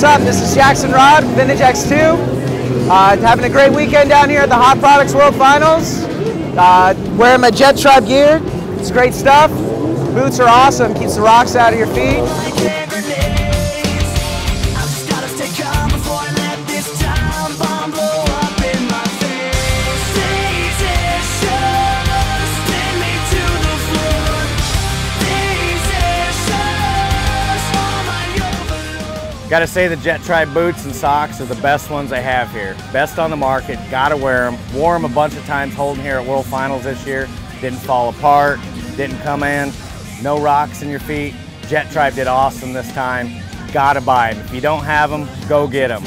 What's up? This is Jackson Rod, Vintage X2. Uh, having a great weekend down here at the Hot Products World Finals. Uh, wearing my Jet Tribe gear. It's great stuff. Boots are awesome. Keeps the rocks out of your feet. Gotta say the Jet Tribe boots and socks are the best ones I have here. Best on the market, gotta wear them. Wore them a bunch of times holding here at World Finals this year. Didn't fall apart, didn't come in, no rocks in your feet. Jet Tribe did awesome this time. Gotta buy them. If you don't have them, go get them.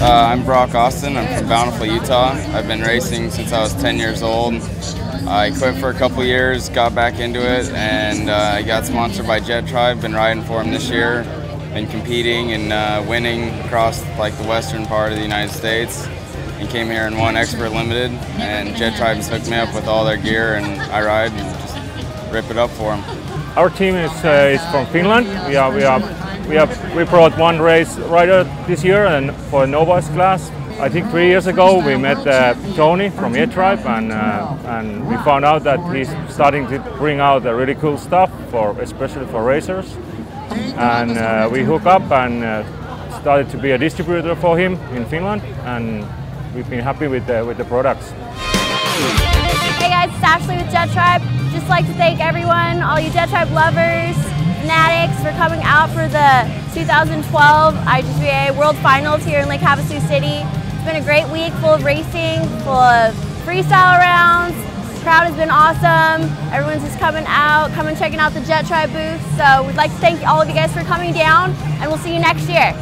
Uh, I'm Brock Austin. I'm from Bountiful, Utah. I've been racing since I was 10 years old. I quit for a couple years, got back into it, and uh, I got sponsored by Jet Tribe. Been riding for them this year, been competing and uh, winning across like the western part of the United States, and came here and won Expert Limited. And Jet Tribe hooked me up with all their gear, and I ride and just rip it up for them. Our team is uh, is from Finland. We are we are we have we brought one race rider this year and for novice class I think three years ago we met uh, Tony from Jet Tribe and, uh, and we found out that he's starting to bring out really cool stuff for especially for racers and uh, we hook up and uh, started to be a distributor for him in Finland and we've been happy with the, with the products. Hey guys, it's Ashley with Jet Tribe. Just like to thank everyone, all you Jet Tribe lovers, fanatics for coming out for the 2012 IJSBA World Finals here in Lake Havasu City. It's been a great week full of racing, full of freestyle rounds. The crowd has been awesome. Everyone's just coming out, coming checking out the Jet Tribe booth. So we'd like to thank all of you guys for coming down and we'll see you next year.